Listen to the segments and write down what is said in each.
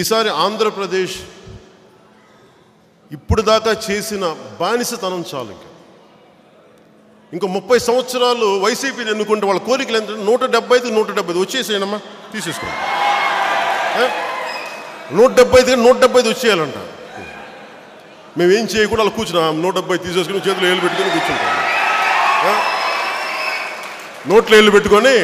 ఈసారి ఆంధ్రప్రదేశ్ ఇప్పుడు దాకా చేసిన బానిసతనం చాలు ఇంకా. ఇంకో ముప్పై సంవత్సరాలు వైసీపీని ఎన్నుకుంటే వాళ్ళ కోరికలు ఎంత నూట డెబ్బై ఐదు నూట డెబ్బై ఐదు వచ్చేసేయనమ్మా తీసేసుకోండి. నూట డెబ్బై ఐదు నూట డెబ్బై ఐదు వచ్చేయాలంట. మేము ఏం చేయకుండా అలా కూర్చున్నాం నూట డెబ్బై తీసేసుకుని చేతులు ఏళ్ళు పెట్టుకుని కూర్చుంటాం. నోట్లో ఏళ్ళు పెట్టుకొని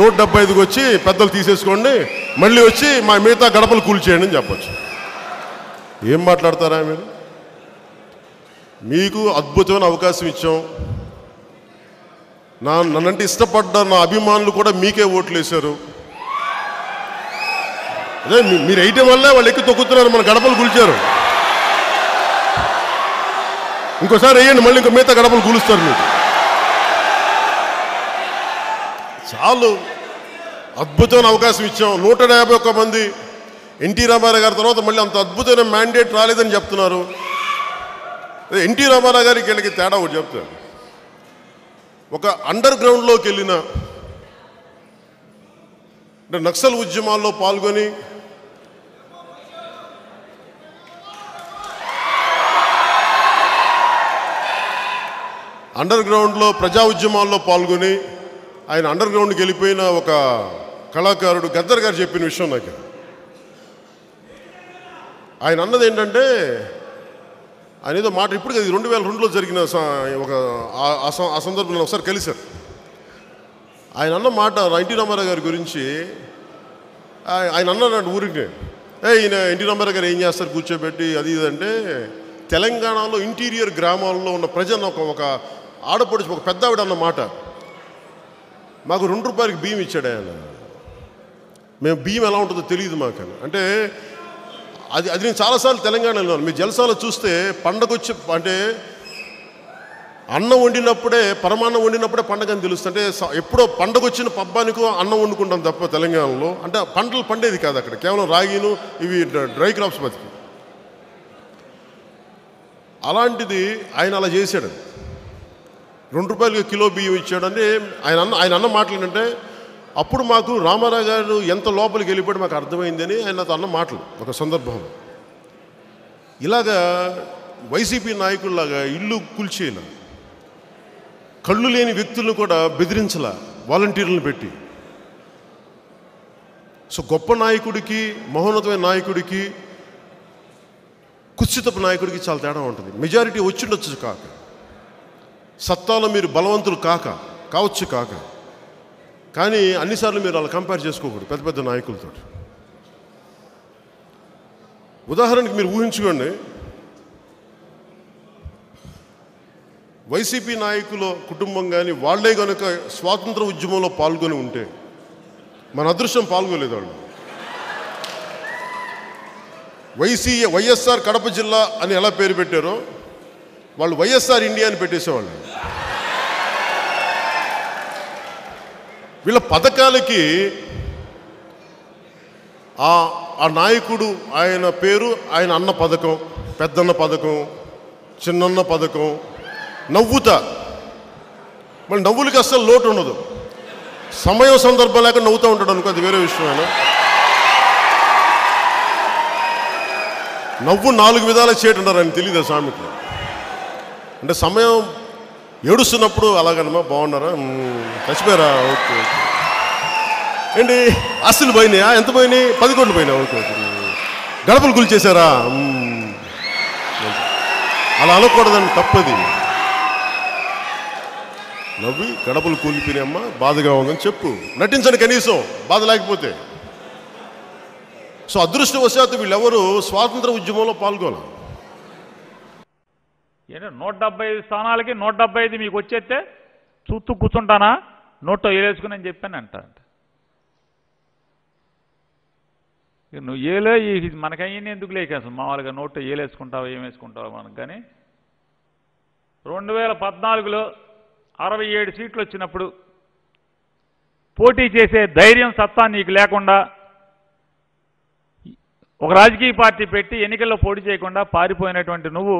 నూట డెబ్బై ఐదుకి వచ్చి పెద్దలు తీసేసుకోండి మళ్ళీ వచ్చి మా మిగతా గడపలు కూల్చేయండి అని చెప్పచ్చు. ఏం మాట్లాడతారా మీరు? మీకు అద్భుతమైన అవకాశం ఇచ్చాం. నా నన్నంటే ఇష్టపడ్డ నా అభిమానులు కూడా మీకే ఓట్లు వేశారు అదే మీ- మీరు వేయటం వల్లే వాళ్ళు ఎక్కి తొక్కుతున్నారు మన గడపలు కూల్చారు. ఇంకోసారి వేయండి మళ్ళీ ఇంకో మిగతా గడపలు కూలుస్తారు మీకు. చాలు. అద్భుతమైన అవకాశం ఇచ్చాం. నూట యాభై ఒక్క మంది ఎన్టీ రామారావు గారి తర్వాత మళ్ళీ అంత అద్భుతమైన మ్యాండేట్ రాలేదని చెప్తున్నారు. ఎన్టీ రామారావు గారికి వీళ్ళకి తేడా ఒకటి చెప్తారు ఒక అండర్ గ్రౌండ్లోకి వెళ్ళిన అంటే నక్సల్ ఉద్యమాల్లో పాల్గొని అండర్ గ్రౌండ్లో ప్రజా ఉద్యమాల్లో పాల్గొని ఆయన అండర్ గ్రౌండ్కి వెళ్ళిపోయిన ఒక కళాకారుడు గద్దర్ గారు చెప్పిన విషయం నాకు. ఆయన అన్నది ఏంటంటే ఆయన ఏదో మాట ఇప్పుడు కదా రెండు వేల రెండులో జరిగిన ఒక ఆ- సందర్భంలో ఒకసారి కలిశారు. ఆయన అన్న మాట ఎన్టీ రామారావు గారి గురించి ఆయన అన్నాడు ఊరికి. ఏ ఈయన ఎన్టీ రామారావు గారు ఏం చేస్తారు కూర్చోబెట్టి అది ఇదంటే తెలంగాణలో ఇంటీరియర్ గ్రామాల్లో ఉన్న ప్రజలను ఒక ఒక ఆడపడుచు ఒక పెద్ద ఆవిడ అన్న మాట. మాకు రెండు రూపాయలకి బియ్యం ఇచ్చాడు ఆయన. మేము బియ్యం ఎలా ఉంటుందో తెలియదు మాకు అంటే అది అది నేను చాలాసార్లు తెలంగాణలో మీ జలసాలు చూస్తే పండగ వచ్చి అంటే అన్నం వండినప్పుడే పరమాన్నం వండినప్పుడే పండగ అని తెలుస్తుంది. అంటే ఎప్పుడో పండగ వచ్చిన పబ్బానికి అన్నం వండుకుంటాం తప్ప తెలంగాణలో. అంటే పంటలు పండేది కాదు అక్కడ. కేవలం రాగిను ఇవి డ్రై క్రాప్స్ బతికి. అలాంటిది ఆయన అలా చేశాడు. రెండు రూపాయలకి కిలో బియ్యం ఇచ్చాడని ఆయన అన్న ఆయన అన్న మాటలు ఏంటంటే అప్పుడు మాకు రామారావు గారు ఎంత లోపలికి వెళ్ళిపోయి మాకు అర్థమైందని ఆయన అన్న మాటలు ఒక సందర్భం. ఇలాగా వైసీపీ నాయకుల్లాగా ఇల్లు కూల్చేయాల కళ్ళు లేని వ్యక్తులను కూడా బెదిరించాల వాలంటీర్లను పెట్టి. సో గొప్ప నాయకుడికి మహోన్నతమైన నాయకుడికి కుత్సితపు నాయకుడికి చాలా తేడా ఉంటుంది. మెజారిటీ వచ్చిండొచ్చు కాక సత్తాలో మీరు బలవంతులు కాక కావచ్చు కాక. కానీ అన్నిసార్లు మీరు అలా కంపేర్ చేసుకోకూడదు పెద్ద పెద్ద నాయకులతో ఉదాహరణకి మీరు ఊహించుకోండి వైసీపీ నాయకుల కుటుంబం కానీ వాళ్ళే కనుక స్వాతంత్ర ఉద్యమంలో పాల్గొని ఉంటే మన అదృష్టం పాల్గొలేదు వాళ్ళు. వైసీ వైఎస్ఆర్ కడప జిల్లా అని ఎలా పేరు పెట్టారో వాళ్ళు వైఎస్ఆర్ ఇండియా అని పెట్టేసేవాళ్ళు. వీళ్ళ పథకాలకి ఆ ఆ నాయకుడు ఆయన పేరు ఆయన అన్న పథకం పెద్దన్న పథకం చిన్నన్న పథకం నవ్వుతా. మరి నవ్వులకి అస్సలు లోటు ఉండదు. సమయం సందర్భం లేక నవ్వుతూ ఉంటాడు అనుకో అది వేరే విషయం ఆయన నవ్వు నాలుగు విధాలు చేయటున్నారు ఆయన తెలియదు స్వామికి? అంటే సమయం ఏడుస్తున్నప్పుడు అలాగనమా బాగున్నారా? చచ్చిపోయారా? Okay okay. ఏంటి అస్సులు పోయినాయా? ఎంత పోయినాయి? పది కోట్లు పోయినాయి? Okay okay. గడపలు కూల్చేశారా అలా అనకూడదని తప్పది. నవ్వి గడపలు కూలిపోయినాయమ్మా బాధగా ఉందని చెప్పు. నటించండి కనీసం బాధ లేకపోతే. సో అదృష్టవశాత్తు వీళ్ళెవరు స్వాతంత్ర ఉద్యమంలో పాల్గొనాలి. ఏంటంటే నూట డెబ్బై ఐదు స్థానాలకి నూట డెబ్బై ఐదు మీకు వచ్చేస్తే చూస్తూ కూర్చుంటానా? నోట్లో ఏలేసుకుని అని చెప్పాను అంట నువ్వు ఏలే ఈ ఎందుకు లేక అసలు మామూలుగా నోట్లో ఏలేసుకుంటావో ఏమేసుకుంటావో మనకు? కానీ రెండు వేల పద్నాలుగులో అరవై ఏడు సీట్లు వచ్చినప్పుడు పోటీ చేసే ధైర్యం సత్తా నీకు లేకుండా ఒక రాజకీయ పార్టీ పెట్టి ఎన్నికల్లో పోటీ చేయకుండా పారిపోయినటువంటి నువ్వు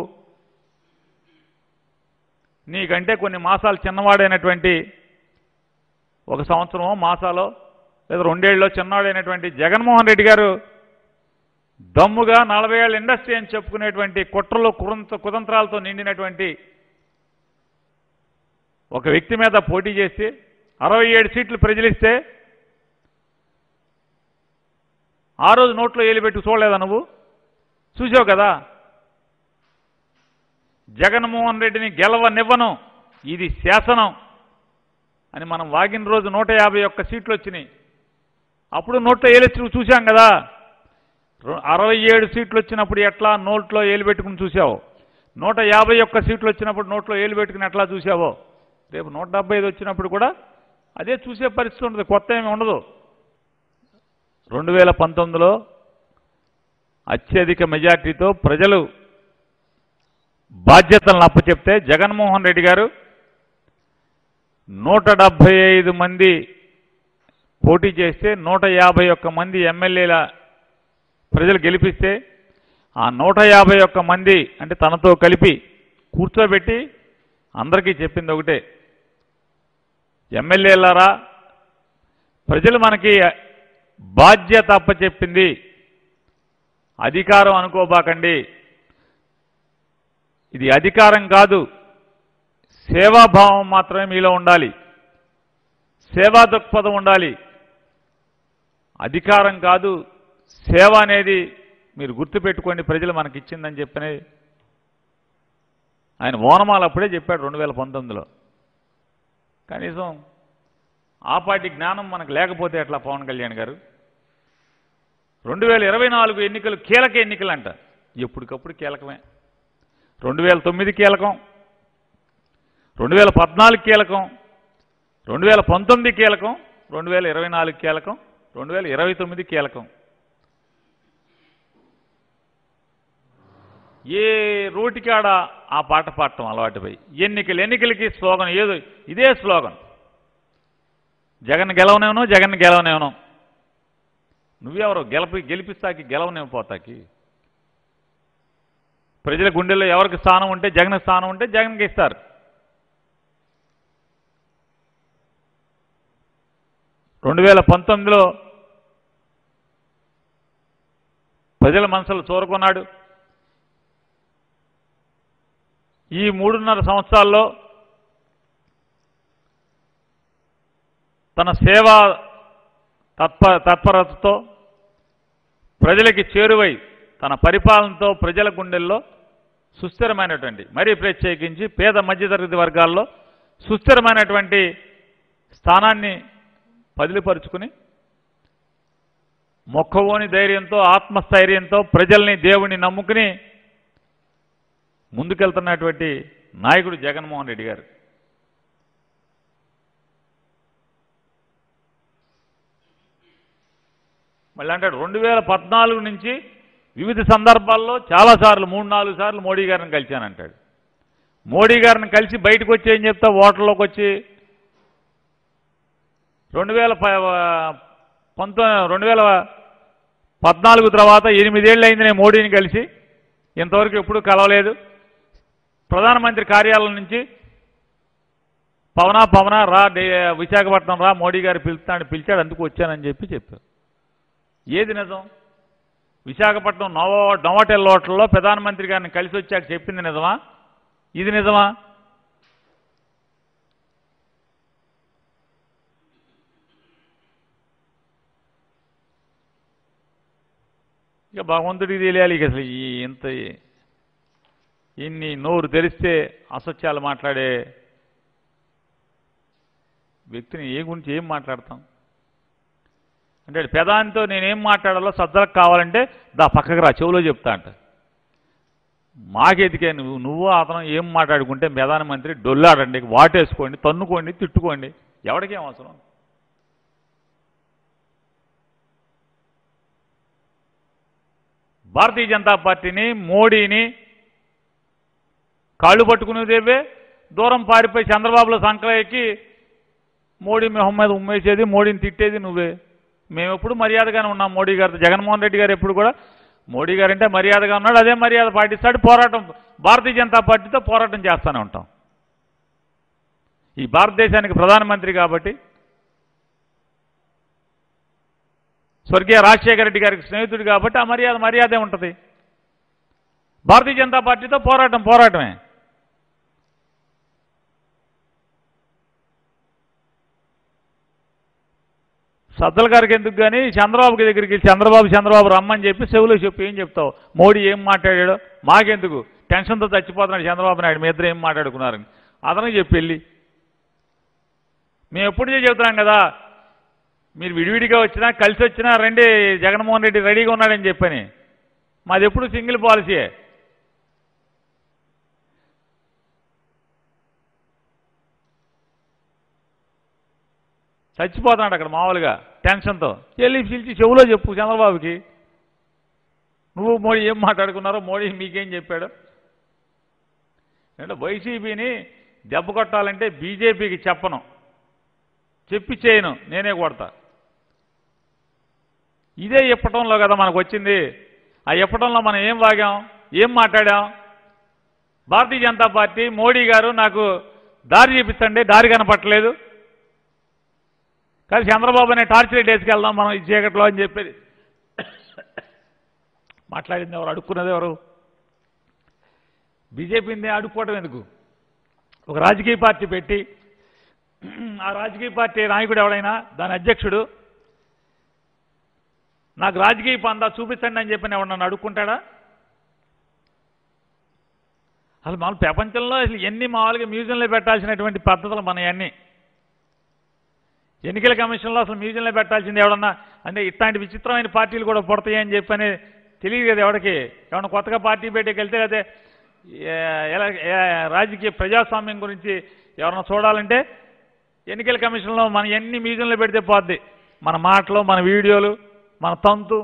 నీకంటే కొన్ని మాసాలు చిన్నవాడైనటువంటి ఒక సంవత్సరమో మాసాలో లేదా రెండేళ్ళలో చిన్నవాడైనటువంటి జగన్మోహన్ రెడ్డి గారు దమ్ముగా నలభై ఏళ్ళ ఇండస్ట్రీ అని చెప్పుకునేటువంటి కుట్రలు కురంత కుతంత్రాలతో నిండినటువంటి ఒక వ్యక్తి మీద పోటీ చేసి అరవై ఏడు సీట్లు ప్రజలిస్తే ఆ రోజు నోట్లో ఏలిపెట్టి చూడలేదా నువ్వు? చూసావు కదా? జగన్మోహన్ రెడ్డిని గెలవనివ్వను. ఇది శాసనం. అని మనం వాగిన రోజు నూట యాభై ఒక్క సీట్లు వచ్చినాయి. అప్పుడు నోట్లో ఏలెచ్చి చూశాం కదా. రొ- అరవై ఏడు సీట్లు వచ్చినప్పుడు ఎట్లా నోట్లో ఏలు పెట్టుకుని చూసావు నూట యాభై ఒక్క సీట్లు వచ్చినప్పుడు నోట్లో ఏలు పెట్టుకుని ఎట్లా చూసావో రేపు నూట డెబ్బై ఐదు వచ్చినప్పుడు కూడా అదే చూసే పరిస్థితి ఉండదు కొత్త ఏమి ఉండదు. రెండు వేల పంతొమ్మిదిలో అత్యధిక మెజార్టీతో ప్రజలు బాధ్యతలను అప్పచెప్తే జగన్మోహన్ రెడ్డి గారు నూట డెబ్భై ఐదు మంది పోటీ చేస్తే నూట యాభై ఒక్క మంది ఎమ్మెల్యేల ప్రజలు గెలిపిస్తే ఆ నూట యాభై ఒక్క మంది అంటే తనతో కలిపి కూర్చోబెట్టి అందరికీ చెప్పింది ఒకటే. ఎమ్మెల్యేలారా ప్రజలు మనకి బాధ్యత అప్పచెప్పింది. అధికారం అనుకోబాకండి. ఇది అధికారం కాదు. సేవాభావం మాత్రమే మీలో ఉండాలి. సేవా దృక్పథం ఉండాలి. అధికారం కాదు సేవ అనేది మీరు గుర్తుపెట్టుకోండి ప్రజలు మనకి ఇచ్చిందని చెప్పని ఆయన ఓనమాలు అప్పుడే చెప్పాడు రెండు వేల పంతొమ్మిదిలో. కనీసం ఆ పార్టీ జ్ఞానం మనకు లేకపోతే ఎట్లా పవన్ కళ్యాణ్ గారు? రెండు వేల ఇరవై నాలుగు ఎన్నికలు కీలక ఎన్నికలు అంట ఎప్పటికప్పుడు కీలకమే. రెండు వేల తొమ్మిది కీలకం రెండు వేల పద్నాలుగు కీలకం రెండు వేల పంతొమ్మిది కీలకం రెండు వేల ఇరవై నాలుగు కీలకం రెండు వేల ఇరవై తొమ్మిది కీలకం. ఏ రోటికాడ ఆ పాట పాడటం అలవాటుపై ఎన్నికలు ఎన్నికలకి స్లోగన్ ఏదో ఇదే స్లోగన్. జగన్ గెలవనేవను జగన్ గెలవనేవను నువ్వెవరో గెలిపి గెలిపిస్తాకి గెలవనివ్వపోతాకి ప్రజల గుండెల్లో ఎవరికి స్థానం ఉంటే జగన్ స్థానం ఉంటే జగన్కి ఇస్తారు. రెండు వేల పంతొమ్మిదిలో ప్రజల మనసులు చూరుకున్నాడు. ఈ మూడున్నర సంవత్సరాల్లో తన సేవా తత్ప తత్పరతతో ప్రజలకి చేరువై తన పరిపాలనతో ప్రజల గుండెల్లో సుస్థిరమైనటువంటి మరీ ప్రత్యేకించి పేద మధ్యతరగతి వర్గాల్లో సుస్థిరమైనటువంటి స్థానాన్ని పదిలిపరుచుకుని మొక్కవోని ధైర్యంతో ఆత్మస్థైర్యంతో ప్రజల్ని దేవుణ్ణి నమ్ముకుని ముందుకెళ్తున్నటువంటి నాయకుడు జగన్మోహన్ రెడ్డి గారు. మళ్ళీ అంటాడు రెండు వేల పద్నాలుగు నుంచి వివిధ సందర్భాల్లో చాలాసార్లు మూడు నాలుగు సార్లు మోడీ గారిని కలిశానంటాడు. మోడీ గారిని కలిసి బయటకు వచ్చి ఏం చెప్తా? ఓటర్లోకి వచ్చి రెండు వేల పంతొమ్మిది రెండు వేల పద్నాలుగు తర్వాత ఎనిమిదేళ్ళు అయింది నేను మోడీని కలిసి. ఇంతవరకు ఎప్పుడూ కలవలేదు. ప్రధానమంత్రి కార్యాలయం నుంచి పవనా పవనా రా డే విశాఖపట్నం రా మోడీ గారు పిలుస్తాడు పిలిచాడు అందుకు వచ్చానని చెప్పి చెప్పారు. ఏది నిజం? విశాఖపట్నం నోవో నోవోటెల్ హోటల్లో ప్రధానమంత్రి గారిని కలిసి వచ్చాక చెప్పింది నిజమా? ఇది నిజమా? ఇక భగవంతుడికి తెలియాలి ఇక అసలు ఈ ఇంత ఇన్ని నోరు తెరిస్తే అసత్యాలు మాట్లాడే వ్యక్తిని ఏ గురించి ఏం మాట్లాడతాం? అంటే పెదానితో నేనేం మాట్లాడాలో సజ్జలకు కావాలంటే దా పక్కకు రా చెవులో చెప్తా అంట. మాకెదికే నువ్వు నువ్వు అతను ఏం మాట్లాడుకుంటే ప్రధానమంత్రి డొల్లాడండి వాటేసుకోండి తన్నుకోండి తిట్టుకోండి. ఎవరికేం అవసరం? భారతీయ జనతా పార్టీని మోడీని కాళ్ళు పట్టుకునేదేవే దూరం పారిపోయి చంద్రబాబులో సంకల ఎక్కి మోడీ మొహం మీద ఉమ్మేసేది మోడీని తిట్టేది నువ్వే. మేము ఎప్పుడు మర్యాదగానే ఉన్నాం మోడీ గారితో. జగన్మోహన్ రెడ్డి గారు ఎప్పుడు కూడా మోడీ గారు అంటే మర్యాదగా ఉన్నాడు. అదే మర్యాద పాటిస్తాడు. పోరాటం భారతీయ జనతా పార్టీతో పోరాటం చేస్తూనే ఉంటాం. ఈ భారతదేశానికి ప్రధానమంత్రి కాబట్టి స్వర్గీయ రాజశేఖర రెడ్డి గారికి స్నేహితుడు కాబట్టి ఆ మర్యాద మర్యాదే ఉంటుంది. భారతీయ జనతా పార్టీతో పోరాటం పోరాటమే. సద్దల గారికి ఎందుకు కానీ చంద్రబాబుకి దగ్గరికి చంద్రబాబు చంద్రబాబు రమ్మని చెప్పి చెవులో చెప్పి ఏం చెప్తావు? మోడీ ఏం మాట్లాడాడో? మాకెందుకు? టెన్షన్తో చచ్చిపోతున్నాడు చంద్రబాబు నాయుడు మీ ఇద్దరు ఏం మాట్లాడుకున్నారని అతనికి చెప్పి వెళ్ళి మేము ఎప్పుడు చెబుతున్నాం కదా? మీరు విడివిడిగా వచ్చినా కలిసి వచ్చినా రండి జగన్మోహన్ రెడ్డి రెడీగా ఉన్నాడని చెప్పని. మాది ఎప్పుడు సింగిల్ పాలసీయే. చచ్చిపోతున్నాడు అక్కడ మామూలుగా టెన్షన్తో. వెళ్ళి పిలిచి చెవులో చెప్పు చంద్రబాబుకి. నువ్వు మోడీ ఏం మాట్లాడుకున్నారో మోడీ మీకేం చెప్పాడు? అంటే వైసీపీని దెబ్బ కొట్టాలంటే బీజేపీకి చెప్పను. చెప్పి చేయను నేనే కొడతా. ఇదే ఇప్పటంలో కదా మనకు వచ్చింది ఆ ఇప్పటంలో మనం ఏం వాగాం? ఏం మాట్లాడాం? భారతీయ జనతా పార్టీ మోడీ గారు నాకు దారి చూపించండి దారి కనపట్టలేదు. కానీ చంద్రబాబు అనే టార్చ్ లైట్ వేసుకెళ్దాం మనం ఈ చీకట్లో అని చెప్పేది. మాట్లాడింది ఎవరు అడుక్కున్నది ఎవరు? బీజేపీని అడుక్కోవటం ఎందుకు? ఒక రాజకీయ పార్టీ పెట్టి ఆ రాజకీయ పార్టీ నాయకుడు ఎవడైనా దాని అధ్యక్షుడు నాకు రాజకీయ పందా చూపించండి అని చెప్పి ఎవడు నన్ను అడుక్కుంటాడా? అసలు మన ప్రపంచంలో అసలు ఎన్ని మామూలుగా మ్యూజియంలో పెట్టాల్సినటువంటి పద్ధతులు మన అన్నీ ఎన్నికల కమిషన్లో అసలు మ్యూజియంలో పెట్టాల్సింది ఎవడన్నా? అంటే ఇట్లాంటి విచిత్రమైన పార్టీలు కూడా పుడతాయని అని చెప్పని తెలియదు కదా ఎవడికి? ఏమన్నా కొత్తగా పార్టీ పెట్టేకి వెళ్తే అదే ఎలా రాజకీయ ప్రజాస్వామ్యం గురించి ఎవరన్నా చూడాలంటే ఎన్నికల కమిషన్లో మనం ఎన్ని మ్యూజియంలో పెడితే పోద్ది? మన మాటలు మన వీడియోలు మన తంతు